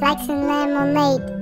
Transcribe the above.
Like some lemonade.